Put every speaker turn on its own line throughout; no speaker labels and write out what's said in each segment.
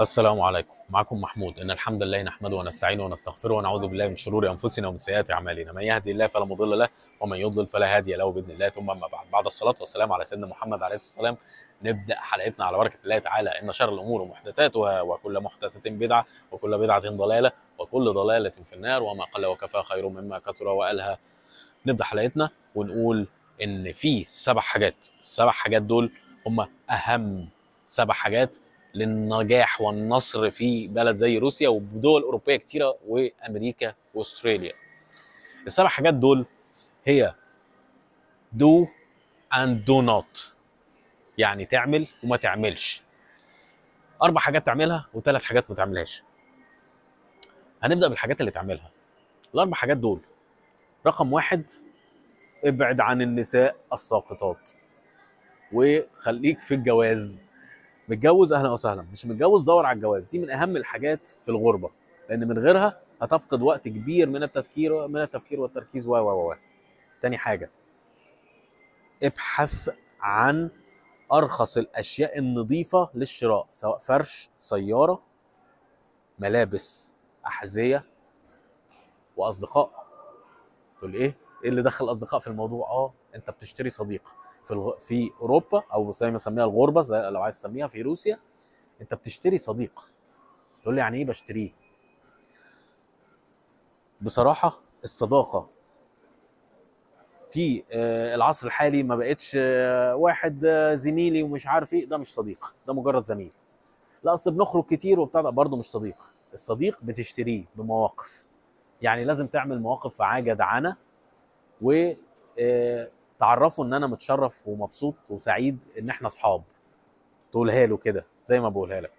السلام عليكم. معكم محمود. إن الحمد لله نحمده ونستعينه ونستغفره ونعوذ بالله من شرور أنفسنا ومن سيئات أعمالنا. من يهدي الله فلا مضل له ومن يضلل فلا هادي له بإذن الله. ثم أما بعد. بعد الصلاة والسلام على سيدنا محمد عليه الصلاة والسلام. نبدأ حلقتنا على بركة الله تعالى. إن شر الأمور محدثاتها وكل محدثة بدعة وكل بدعة ضلالة وكل ضلالة في النار. وما قل وكفى خير مما كثر وألهى. نبدأ حلقتنا ونقول إن في سبع حاجات. السبع حاجات دول هم أهم سبع حاجات للنجاح والنصر في بلد زي روسيا ودول أوروبية كتيرة وأمريكا وأستراليا. السبع حاجات دول هي do and do not. يعني تعمل وما تعملش. أربع حاجات تعملها وثلاث حاجات ما تعملهاش. هنبدأ بالحاجات اللي تعملها. الأربع حاجات دول. رقم واحد ابعد عن النساء الساقطات. وخليك في الجواز. متجوز أهلا وسهلا مش متجوز دور على الجواز دي من أهم الحاجات في الغربة لأن من غيرها هتفقد وقت كبير من التفكير من التفكير والتركيز و و و تاني حاجة ابحث عن أرخص الأشياء النظيفة للشراء سواء فرش سيارة ملابس أحذية وأصدقاء. تقول إيه؟ إيه اللي دخل الاصدقاء في الموضوع؟ آه أنت بتشتري صديق. في. في أوروبا أو زي ما نسميها الغربة زي لو عايز تسميها في روسيا أنت بتشتري صديق. تقول لي يعني إيه بشتريه؟ بصراحة الصداقة في آه، العصر الحالي ما بقتش آه، واحد آه، زميلي ومش عارف إيه ده مش صديق ده مجرد زميل. لا أصل بنخرج كتير وبتاع برضه مش صديق. الصديق بتشتريه بمواقف. يعني لازم تعمل مواقف فعاله جدعنه و تعرفه إن أنا متشرف ومبسوط وسعيد إن إحنا أصحاب. تقولها له كده زي ما بقولها لك.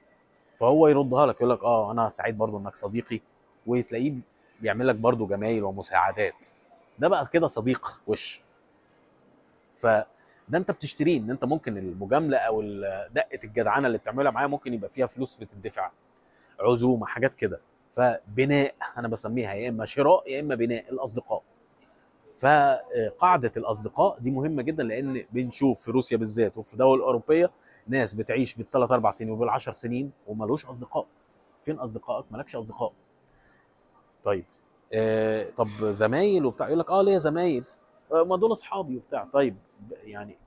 فهو يردها لك يقول لك آه أنا سعيد برضو إنك صديقي وتلاقيه بيعمل لك برضو جمايل ومساعدات. ده بقى كده صديق وش. فده أنت بتشتريه إن أنت ممكن المجاملة أو دقة الجدعنة اللي بتعملها معاه ممكن يبقى فيها فلوس بتدفع. عزومة حاجات كده. فبناء أنا بسميها يا إما شراء يا إما بناء الأصدقاء. فقاعدة الأصدقاء دي مهمة جدا لأن بنشوف في روسيا بالذات وفي دول أوروبية ناس بتعيش بالثلاث أربع سنين وبالعشر سنين ومالوش أصدقاء. فين أصدقائك؟ مالكش أصدقاء. طيب آه طب زمايل وبتاع يقول لك آه ليا زمايل. آه ما دول أصحابي وبتاع. طيب يعني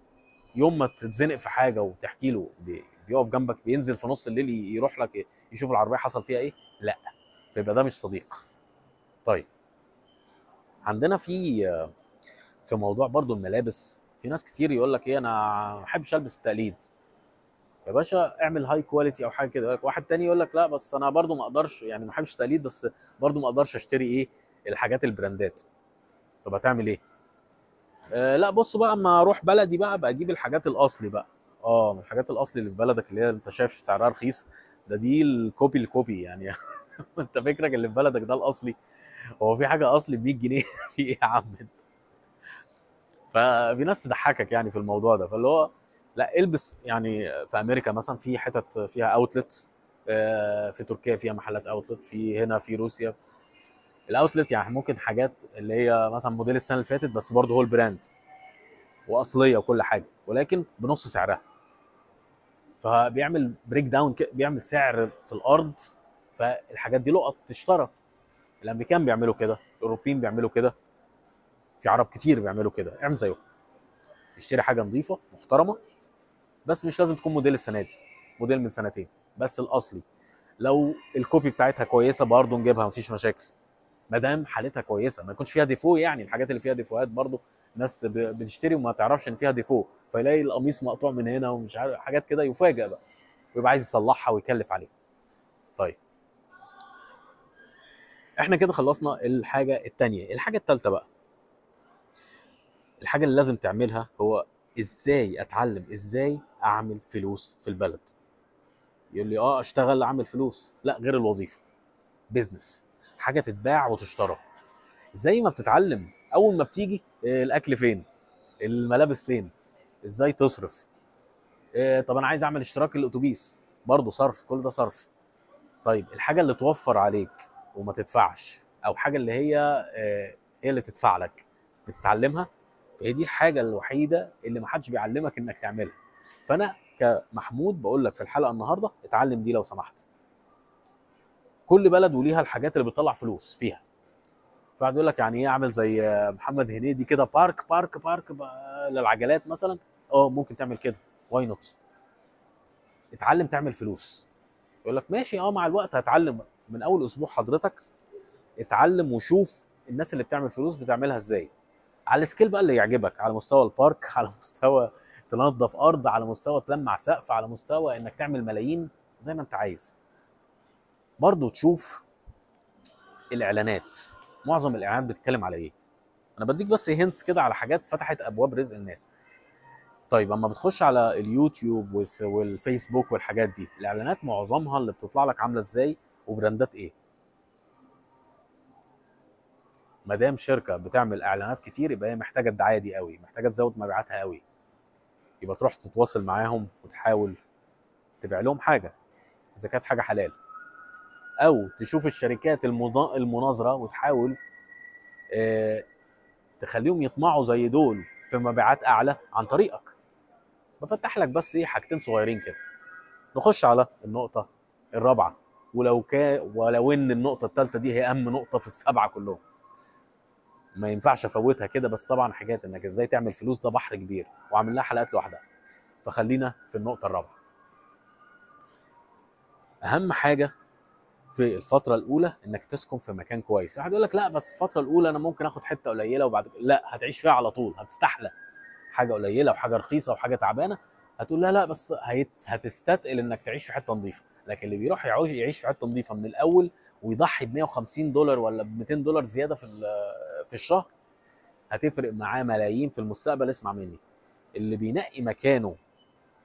يوم ما تتزنق في حاجة وتحكي له بي- بيقف جنبك بينزل في نص الليل يروح لك يشوف العربية حصل فيها إيه؟ لأ فيبقى ده مش صديق. طيب عندنا في في موضوع برضو الملابس في ناس كتير يقول لك إيه أنا ما بحبش ألبس التقليد. يا باشا اعمل high quality أو حاجة كده يقول لك واحد تاني يقول لك لا بس أنا برضو ما أقدرش يعني ما بحبش التقليد بس برضو ما أقدرش أشتري إيه الحاجات ال brandات. طب هتعمل إيه؟ آه لا بص بقى أما أروح بلدي بقى بقى أجيب الحاجات الأصلي بقى. آه من الحاجات الأصلي اللي في بلدك اللي هي أنت شايف سعرها رخيص ده دي ال copy ال copy يعني. أنت فكرك اللي في بلدك ده الأصلي؟ هو في حاجة اصلي ب 100 جنيه؟ في إيه يا عم أنت؟ ففي ناس تضحكك يعني في الموضوع ده فاللي هو لا إلبس يعني في أمريكا مثلا في حتت فيها outlet في تركيا فيها محلات outlet في هنا في روسيا. ال outlet يعني ممكن حاجات اللي هي مثلا موديل السنة اللي فاتت بس برضه هو ال brand وأصلية وكل حاجة ولكن بنص سعرها. فبيعمل breakdown بيعمل سعر في الأرض فالحاجات دي لقط تشترى. الأمريكان بيعملوا كده الأوروبيين بيعملوا كده في عرب كتير بيعملوا كده. اعمل زيهم. اشتري حاجة نظيفة محترمة بس مش لازم تكون موديل السنة دي موديل من سنتين بس الأصلي. لو ال copy بتاعتها كويسة برضه نجيبها مفيش مشاكل. ما دام حالتها كويسة ما يكونش فيها défaut يعني الحاجات اللي فيها ديفوهات برضه ناس بتشتري وما تعرفش إن فيها défaut فيلاقي القميص مقطوع من هنا ومش عارف حاجات كده يفاجئ بقى ويبقى عايز يصلحها ويكلف عليها. طيب. إحنا كده خلصنا الحاجة الثانية الحاجة الثالثه بقى. الحاجة اللي لازم تعملها هو إزاي اتعلم إزاي اعمل فلوس في البلد. يقول لي آه أشتغل أعمل فلوس. لا غير الوظيفة. بيزنس حاجة تتباع وتشترى. زي ما بتتعلم أول ما بتيجي آه، الأكل فين؟ الملابس فين؟ إزاي تصرف؟ آه، طب أنا عايز أعمل اشتراك الأتوبيس. برضه صرف كل ده صرف. طيب الحاجة اللي توفر عليك وما تدفعش أو حاجة اللي هي آه، هي اللي تدفع لك بتتعلمها. فهي دي الحاجة الوحيدة اللي ما حدش بيعلمك إنك تعملها. فأنا كمحمود بقول لك في الحلقة النهارده اتعلم دي لو سمحت. كل بلد وليها الحاجات اللي بتطلع فلوس فيها. فقعد يقول لك يعني إيه أعمل زي محمد هنيدي كده park park park للعجلات مثلا. آه ممكن تعمل كده. why not اتعلم تعمل فلوس. يقول لك ماشي آه مع الوقت هتعلم. من أول أسبوع حضرتك اتعلم وشوف الناس اللي بتعمل فلوس بتعملها إزاي. على السكيل بقى اللي يعجبك على مستوى البارك على مستوى تنظف أرض على مستوى تلمع سقف على مستوى إنك تعمل ملايين زي ما أنت عايز. برضو تشوف الإعلانات. معظم الاعلانات بتتكلم على إيه؟ أنا بديك بس هنتس كده على حاجات فتحت أبواب رزق الناس. طيب أما بتخش على اليوتيوب والفيسبوك والحاجات دي الإعلانات معظمها اللي بتطلع لك عاملة إزاي؟ وبراندات إيه؟ ما دام شركة بتعمل إعلانات كتير يبقى هي محتاجة الدعاية دي قوي محتاجة تزود مبيعاتها قوي. يبقى تروح تتواصل معاهم وتحاول تبيع لهم حاجة إذا كانت حاجة حلال. أو تشوف الشركات المناظرة وتحاول آه، تخليهم يطمعوا زي دول في مبيعات أعلى عن طريقك. بفتح لك بس إيه حاجتين صغيرين كده. نخش على النقطة الرابعة. ولو كان ولو إن النقطة الثالثه دي هي أهم نقطة في السبعة كلهم. ما ينفعش أفوتها كده بس طبعا حاجات إنك إزاي تعمل فلوس ده بحر كبير وعامل لها حلقات لوحدها. فخلينا في النقطة الرابعة. أهم حاجة في الفترة الأولى إنك تسكن في مكان كويس. واحد يقول لك لأ بس الفترة الأولى أنا ممكن آخد حتة قليلة وبعد لأ هتعيش فيها على طول هتستحلى حاجة قليلة وحاجة رخيصة وحاجة تعبانة هتقول لا لا بس هتستثقل إنك تعيش في حتة نظيفة. لكن اللي بيروح يعوش يعيش في حتة نظيفة من الأول ويضحي ب 150 دولار ولا ب 200 دولار زيادة في في الشهر هتفرق معاه ملايين في المستقبل. اسمع مني. اللي بينقي مكانه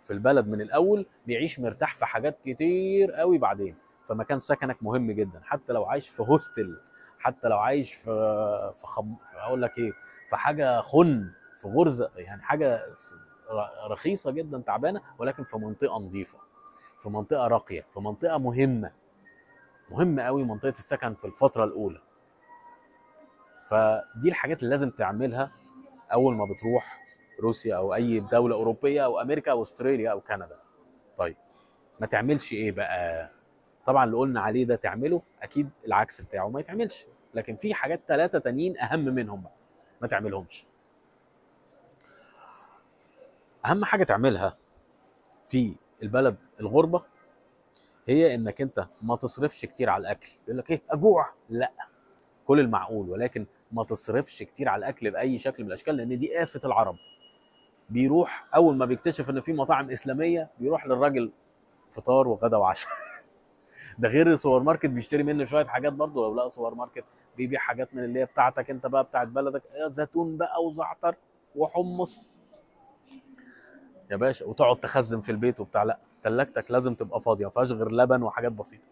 في البلد من الأول بيعيش مرتاح في حاجات كتير قوي بعدين. فمكان سكنك مهم جدا. حتى لو عايش في هوستل حتى لو عايش في في, خم... أقول لك إيه في حاجة خن في غرزة يعني حاجة رخيصة جدا تعبانة ولكن في منطقة نظيفة في منطقة راقية في منطقة مهمة مهمه قوي منطقة السكن في الفترة الأولى. فدي الحاجات اللي لازم تعملها أول ما بتروح روسيا أو أي دولة أوروبية أو أمريكا أو أستراليا أو كندا. طيب ما تعملش إيه بقى؟ طبعا اللي قلنا عليه ده تعمله أكيد العكس بتاعه ما يتعملش. لكن في حاجات ثلاثة تانيين أهم منهم بقى ما تعملهمش. أهم حاجة تعملها في البلد الغربة هي إنك أنت ما تصرفش كتير على الأكل. يقول لك إيه؟ أجوع. لأ. كل المعقول. ولكن ما تصرفش كتير على الأكل بأي شكل من الأشكال لأن دي آفة العرب. بيروح أول ما بيكتشف إن في مطاعم إسلامية بيروح للراجل فطار وغدا وعشاء. ده غير السوبر ماركت بيشتري منه شوية حاجات برضه. لو لقى سوبر ماركت بيبيع حاجات من اللي هي بتاعتك أنت بقى بتاعت بلدك. زيتون بقى وزعتر وحمص. يا باشا وتقعد تخزن في البيت وبتاع لأ تلاجتك لازم تبقى فاضية ما فيهاش غير لبن وحاجات بسيطة.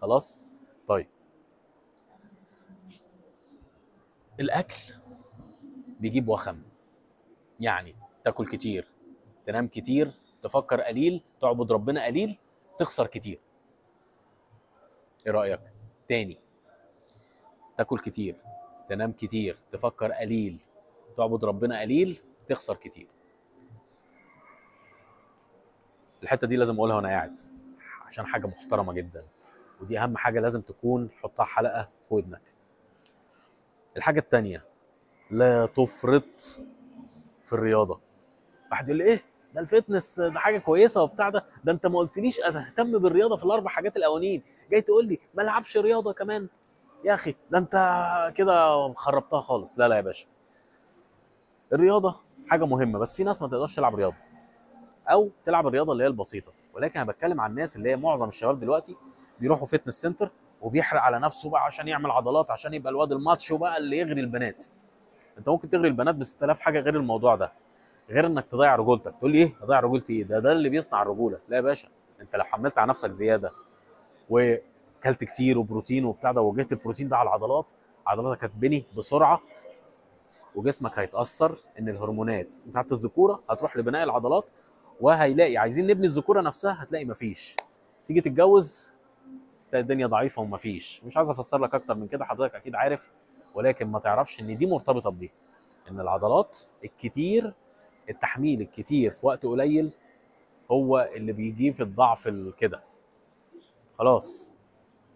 خلاص؟ طيب. الأكل بيجيب وخم. يعني تاكل كتير تنام كتير تفكر قليل تعبد ربنا قليل تخسر كتير. إيه رأيك؟ تاني. تاكل كتير تنام كتير تفكر قليل تعبد ربنا قليل تخسر كتير. الحتة دي لازم أقولها وأنا قاعد عشان حاجة محترمة جدا ودي أهم حاجة لازم تكون حطها حلقة في ودنك. الحاجة التانية لا تفرط في الرياضة. واحد يقول لي إيه؟ ده الفتنس ده حاجة كويسة وبتاع ده ده أنت ما قلتليش أهتم بالرياضة في الأربع حاجات الأولانيين. جاي تقول لي ما ألعبش رياضة كمان. يا أخي ده أنت كده خربتها خالص. لا لا يا باشا. الرياضة حاجة مهمة بس في ناس ما تقدرش تلعب رياضة أو تلعب الرياضة اللي هي البسيطة. ولكن أنا بتكلم عن الناس اللي هي معظم الشباب دلوقتي بيروحوا fitness center وبيحرق على نفسه بقى عشان يعمل عضلات عشان يبقى الواد ال macho بقى اللي يغري البنات. أنت ممكن تغري البنات ب 6000 حاجة غير الموضوع ده غير إنك تضيع رجولتك. تقول لي إيه؟ أضيع رجولتي إيه؟ ده ده اللي بيصنع الرجولة. لا يا باشا أنت لو حملت على نفسك زيادة وكلت كتير وبروتين وبتاع ده وجيت البروتين ده على العضلات عضلاتك هتبني بسرعة وجسمك هيتأثر إن الهرمونات بتاعت الذكورة هتروح لبناء العضلات وهيلاقي عايزين نبني الذكورة نفسها هتلاقي مفيش. تيجي تتجوز تلاقي الدنيا ضعيفة ومفيش. مش عايز أفسر لك أكتر من كده حضرتك أكيد عارف ولكن ما تعرفش إن دي مرتبطة بدي إن العضلات الكتير التحميل الكتير في وقت قليل هو اللي بيجيب في الضعف ال- كده. خلاص.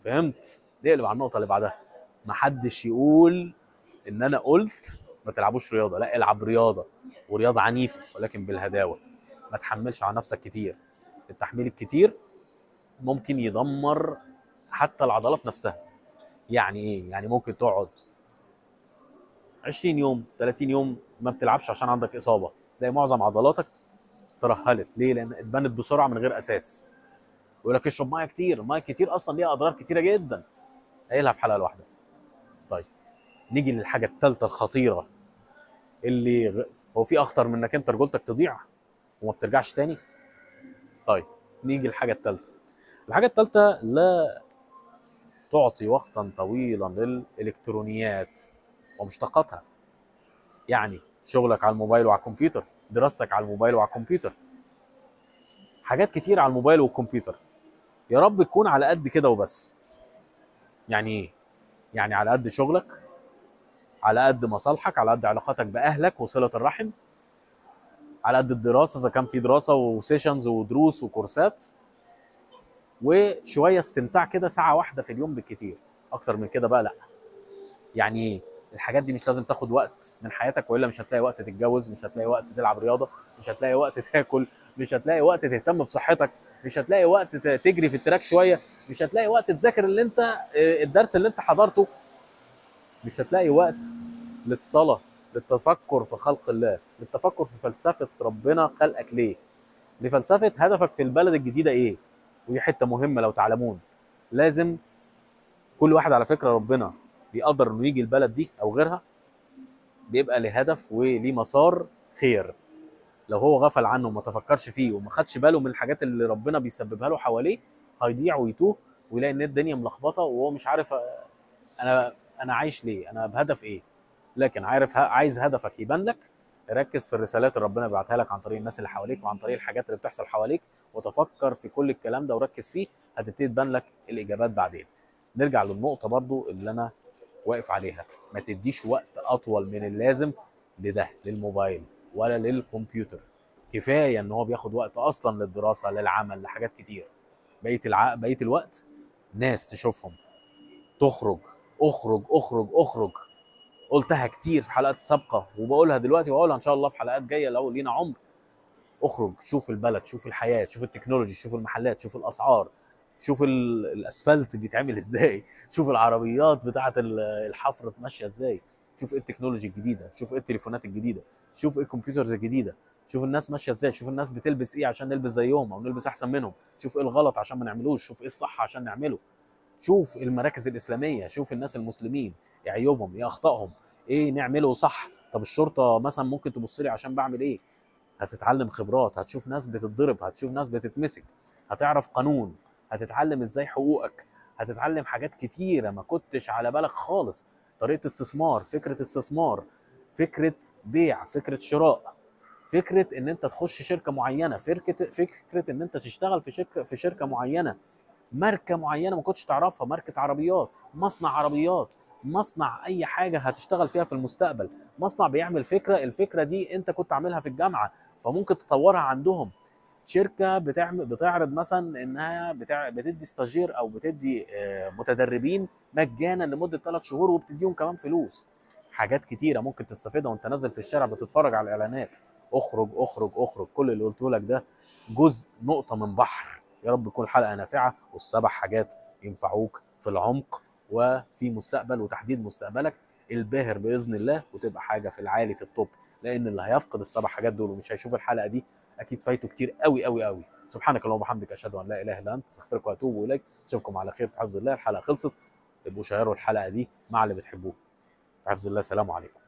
فهمت؟ نقلب على النقطة اللي بعدها. محدش يقول إن أنا قلت ما تلعبوش رياضة لا العب رياضة ورياضة عنيفة ولكن بالهداوة. ما تحملش على نفسك كتير. التحميل الكتير ممكن يدمر حتى العضلات نفسها. يعني إيه؟ يعني ممكن تقعد 20 يوم 30 يوم ما بتلعبش عشان عندك إصابة. تلاقي معظم عضلاتك ترهلت ليه؟ لأن اتبنت بسرعة من غير أساس. يقول لك اشرب مية كتير. الميه كتير أصلا ليها أضرار كتيرة جدا. قايلها في حلقة لوحدها. طيب نيجي للحاجة الثالثه الخطيرة. اللي. هو في أخطر من انك أنت رجولتك تضيع وما بترجعش تاني. طيب نيجي للحاجه الثالثه الحاجة الثالثه لا تعطي وقتا طويلا للإلكترونيات ومشتقاتها. يعني شغلك على الموبايل وعلى الكمبيوتر دراستك على الموبايل وعلى الكمبيوتر. حاجات كتير على الموبايل والكمبيوتر. يا رب تكون على قد كده وبس. يعني إيه؟ يعني على قد شغلك على قد مصالحك على قد علاقاتك بأهلك وصلة الرحم على قد الدراسة إذا كان في دراسة وسيشنز ودروس وكورسات وشوية استمتاع كده ساعة واحدة في اليوم بالكتير. أكتر من كده بقى لأ. يعني إيه الحاجات دي مش لازم تاخد وقت من حياتك وإلا مش هتلاقي وقت تتجوز مش هتلاقي وقت تلعب رياضة مش هتلاقي وقت تاكل مش هتلاقي وقت تهتم بصحتك مش هتلاقي وقت تجري في التراك شوية مش هتلاقي وقت تذاكر اللي أنت آه، الدرس اللي أنت حضرته. مش هتلاقي وقت للصلاة للتفكر في خلق الله للتفكر في فلسفة ربنا خلقك ليه؟ لفلسفه هدفك في البلد الجديدة إيه؟ ودي حتة مهمة لو تعلمون. لازم كل واحد على فكرة ربنا بيقدر إنه يجي البلد دي أو غيرها بيبقى له هدف وليه مسار خير. لو هو غفل عنه وما تفكرش فيه وما خدش باله من الحاجات اللي ربنا بيسببها له حواليه هيضيع ويتوه ويلاقي إن الدنيا ملخبطة وهو مش عارف آه، أنا أنا عايش ليه؟ أنا بهدف إيه؟ لكن عارف عايز هدفك يبان لك ركز في الرسالات اللي ربنا بيبعتها لك عن طريق الناس اللي حواليك وعن طريق الحاجات اللي بتحصل حواليك وتفكر في كل الكلام ده وركز فيه هتبتدي تبان لك الإجابات بعدين. نرجع للنقطة برضو اللي أنا واقف عليها ما تديش وقت أطول من اللازم لده للموبايل ولا للكمبيوتر. كفاية إن هو بياخد وقت أصلا للدراسة للعمل لحاجات كتير. بقية الع... بقية الوقت ناس تشوفهم تخرج اخرج اخرج اخرج. قلتها كتير في حلقات سابقه وبقولها دلوقتي وهقولها إن شاء الله في حلقات جاية لو لينا عمر. اخرج شوف البلد شوف الحياة شوف ال technology شوف المحلات شوف الأسعار شوف ال- الأسفلت بيتعمل إزاي شوف العربيات بتاعة ال- الحفر ماشية إزاي شوف إيه ال technology الجديدة شوف إيه التليفونات الجديدة شوف إيه ال computers الجديدة شوف الناس ماشية إزاي شوف الناس بتلبس إيه عشان نلبس زيهم أو نلبس أحسن منهم شوف إيه الغلط عشان ما نعملوش شوف إيه الصح عشان نعمله. شوف المراكز الإسلامية شوف الناس المسلمين إيه عيوبهم إيه أخطائهم إيه نعمله صح طب الشرطة مثلا ممكن تبص لي عشان بعمل إيه؟ هتتعلم خبرات هتشوف ناس بتتضرب هتشوف ناس بتتمسك هتعرف قانون هتتعلم إزاي حقوقك هتتعلم حاجات كتيرة ما كنتش على بالك خالص. طريقة استثمار فكرة استثمار فكرة بيع فكرة شراء فكرة إن أنت تخش شركة معينة فكرة فكرة إن أنت تشتغل في شركه في شركة معينة. ماركة معينة ما كنتش تعرفها ماركة عربيات مصنع عربيات مصنع أي حاجة هتشتغل فيها في المستقبل مصنع بيعمل فكرة الفكرة دي أنت كنت عاملها في الجامعة فممكن تطورها عندهم. شركة بتعمل بتعرض مثلا إنها بتع... بتدي ستاجير أو بتدي آه، متدربين مجانا لمدة ثلاث شهور وبتديهم كمان فلوس. حاجات كتيرة ممكن تستفيدها وأنت نازل في الشارع بتتفرج على الإعلانات. أخرج أخرج أخرج كل اللي قلته لك ده جزء نقطة من بحر. يا رب تكون الحلقة نافعة والسبع حاجات ينفعوك في العمق وفي مستقبل وتحديد مستقبلك الباهر بإذن الله وتبقى حاجة في العالي في الطب لأن اللي هيفقد السبع حاجات دول ومش هيشوف الحلقة دي أكيد فايته كتير قوي قوي قوي سبحانك اللهم وبحمدك أشهد أن لا إله إلا أنت أستغفرك وأتوب إليك. أشوفكم على خير في حفظ الله. الحلقة خلصت. ابقوا شيروا الحلقة دي مع اللي بتحبوه. في حفظ الله السلام عليكم.